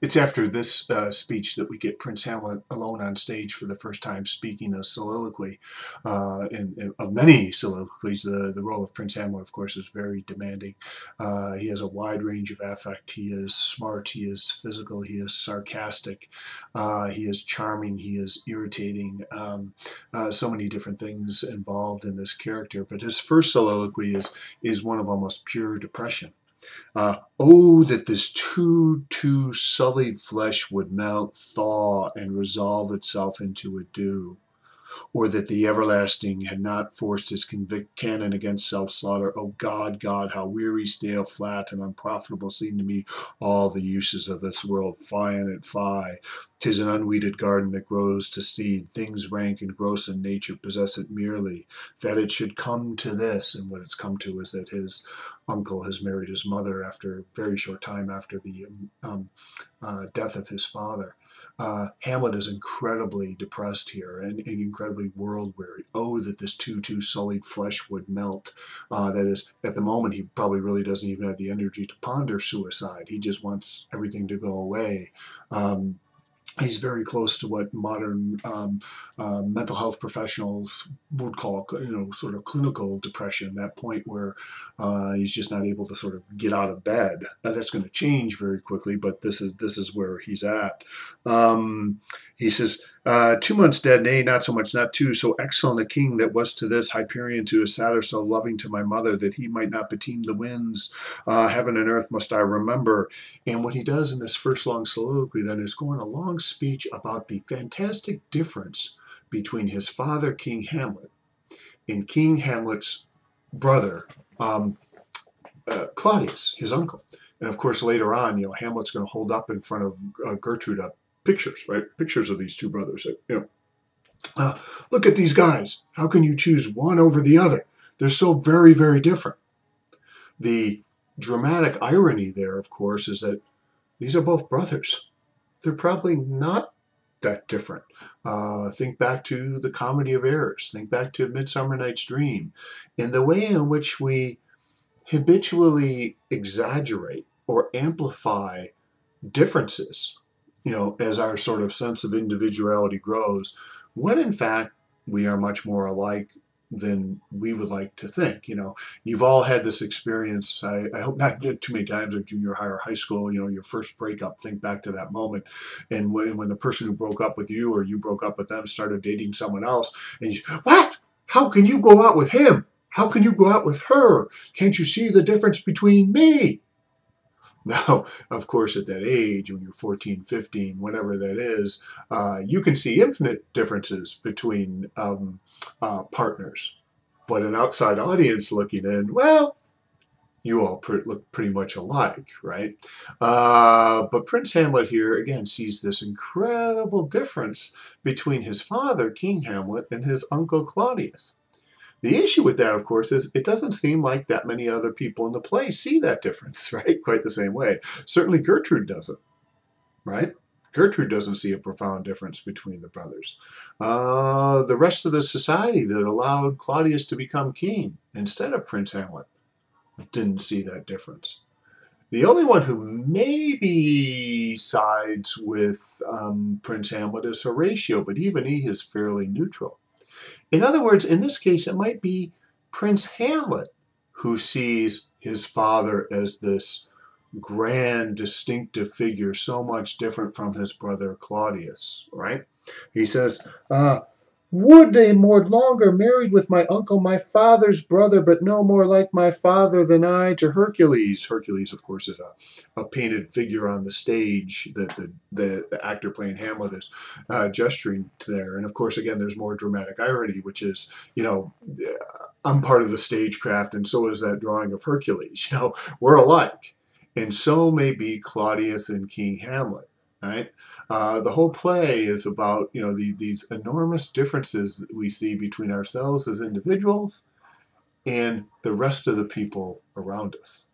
It's after this uh, speech that we get Prince Hamlet alone on stage for the first time speaking a soliloquy. Uh, and, of many soliloquies, the, the role of Prince Hamlet, of course, is very demanding. Uh, he has a wide range of affect. He is smart, he is physical, he is sarcastic, uh, he is charming, he is irritating. Um, uh, so many different things involved in this character. But his first soliloquy is, is one of almost pure depression. Uh, oh, that this too, too sullied flesh would melt, thaw, and resolve itself into a dew or that the everlasting had not forced his convict canon against self-slaughter. Oh God, God, how weary, stale, flat, and unprofitable seem to me all the uses of this world. Fie on it. Tis an unweeded garden that grows to seed. Things rank and gross in nature possess it merely. That it should come to this, and what it's come to is that his uncle has married his mother after a very short time after the um, uh, death of his father. Uh, Hamlet is incredibly depressed here and, and, incredibly world weary. Oh, that this too, too sullied flesh would melt. Uh, that is, at the moment, he probably really doesn't even have the energy to ponder suicide. He just wants everything to go away. Um, he's very close to what modern um, uh, mental health professionals would call, you know, sort of clinical depression. That point where uh, he's just not able to sort of get out of bed. That's going to change very quickly, but this is this is where he's at. Um, he says, uh, two months dead, nay, not so much, not two, so excellent a king that was to this Hyperion to a satyr, so loving to my mother, that he might not beteem the winds. Uh, heaven and earth must I remember. And what he does in this first long soliloquy then is going a long speech about the fantastic difference between his father, King Hamlet, and King Hamlet's brother, um, uh, Claudius, his uncle. And of course, later on, you know, Hamlet's going to hold up in front of uh, Gertrude pictures, right? Pictures of these two brothers. You know, uh, look at these guys. How can you choose one over the other? They're so very, very different. The dramatic irony there, of course, is that these are both brothers. They're probably not that different. Uh, think back to the Comedy of Errors. Think back to Midsummer Night's Dream. In the way in which we habitually exaggerate or amplify differences you know, as our sort of sense of individuality grows, when in fact we are much more alike than we would like to think. You know, you've all had this experience. I, I hope not too many times of junior high or high school. You know, your first breakup. Think back to that moment, and when when the person who broke up with you or you broke up with them started dating someone else, and you what? How can you go out with him? How can you go out with her? Can't you see the difference between me? Now, of course, at that age, when you're 14, 15, whatever that is, uh, you can see infinite differences between um, uh, partners. But an outside audience looking in, well, you all look pretty much alike, right? Uh, but Prince Hamlet here, again, sees this incredible difference between his father, King Hamlet, and his uncle Claudius. The issue with that, of course, is it doesn't seem like that many other people in the play see that difference, right? Quite the same way. Certainly Gertrude doesn't, right? Gertrude doesn't see a profound difference between the brothers. Uh, the rest of the society that allowed Claudius to become king instead of Prince Hamlet didn't see that difference. The only one who maybe sides with um, Prince Hamlet is Horatio, but even he is fairly neutral. In other words, in this case, it might be Prince Hamlet who sees his father as this grand, distinctive figure, so much different from his brother Claudius, right? He says, uh, would they more longer married with my uncle, my father's brother, but no more like my father than I to Hercules. Hercules, of course, is a, a painted figure on the stage that the, the, the actor playing Hamlet is uh, gesturing to there. And of course, again, there's more dramatic irony, which is, you know, I'm part of the stagecraft, and so is that drawing of Hercules. You know, we're alike. And so may be Claudius and King Hamlet, right? Uh, the whole play is about you know the, these enormous differences that we see between ourselves as individuals and the rest of the people around us.